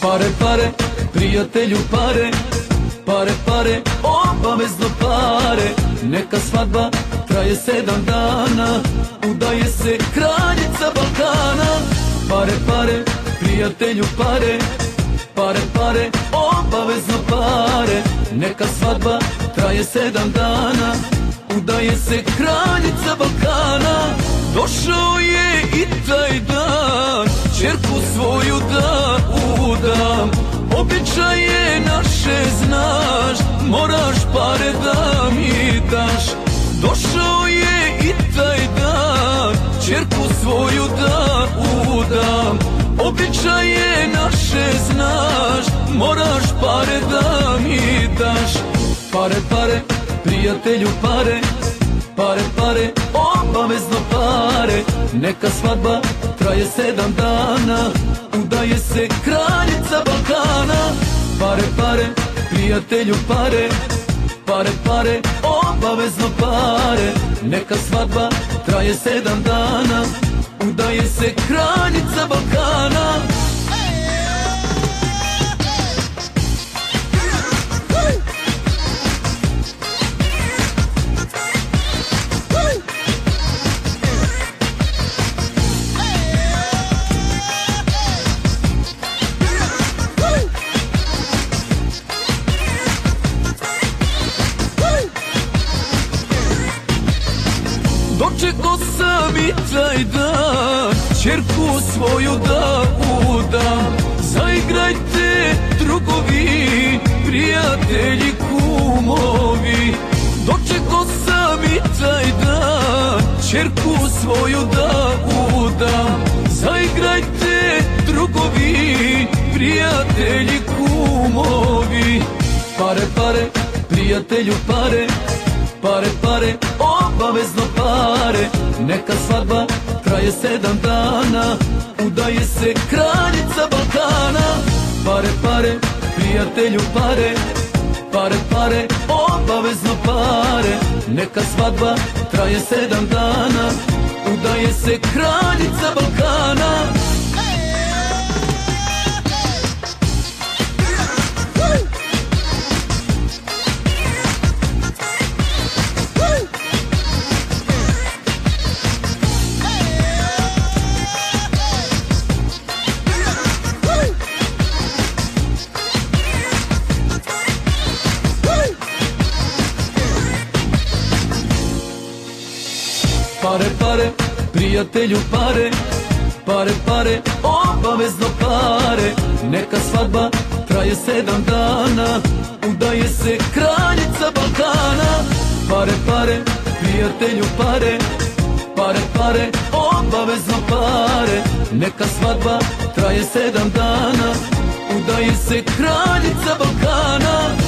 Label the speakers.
Speaker 1: Pare, pare, prijatelju pare. Pare, pare, obavezno pare. Neka svadba traje sedam dana. Udaje se kraljica Balkana. Pare, pare, prijatelju pare. Pare, pare, obavezno pare. Neka svadba traje sedam dana. Udaje se kraljica Balkana mi daš Došao je i taj dan Čerku svoju da udam. Običaj je naše znaš Moraš pare da mi daš. Pare, pare, prijatelju pare Pare, pare, obavezno pare. Neka svadba traje sedam dana Udaje se kraljica Balkana. Pare, pare, prijatelju pare Pare, pare, obavezno pare. Neka svadba traje sedam dana Udaje se kraljica Balkana Dočekao sam i taj dan Čerku svoju da udam. Zaigrajte drugovi Prijatelji kumovi. Dočekao sam i taj dan Čerku svoju da udam. Zaigrajte drugovi Prijatelji kumovi. Pare, pare, prijatelju pare. Pare, pare, obavezno pare Neka svadba traje sedam dana Udaje se kraljica Balkana. Pare, pare, prijatelju pare Pare, pare, obavezno pare. Neka svadba traje sedam dana Udaje se kraljica Balkana Pare, pare, prijatelju pare. Pare, pare, obavezno pare. Neka svadba traje sedam dana. Udaje se kraljica Balkana. Pare, pare, prijatelju pare. Pare, pare, obavezno pare. Neka svadba traje sedam dana. Udaje se kraljica Balkana